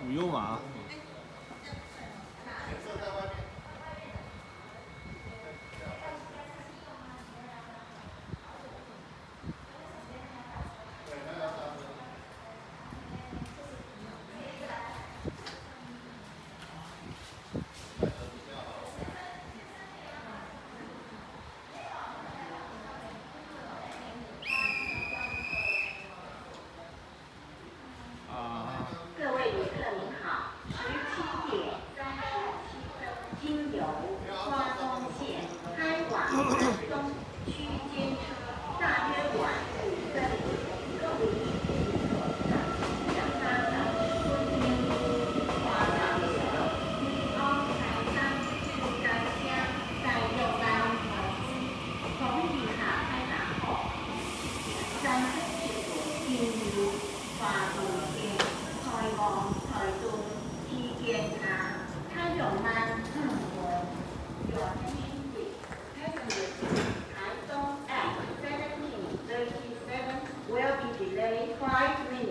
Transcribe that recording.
你用吧经由花东线开往台东区间车大约晚五分，各位请勿坐上。想搭乘观音花港线、利安台山至江乡在右班客机，从以下开闸后，三 delay five minutes.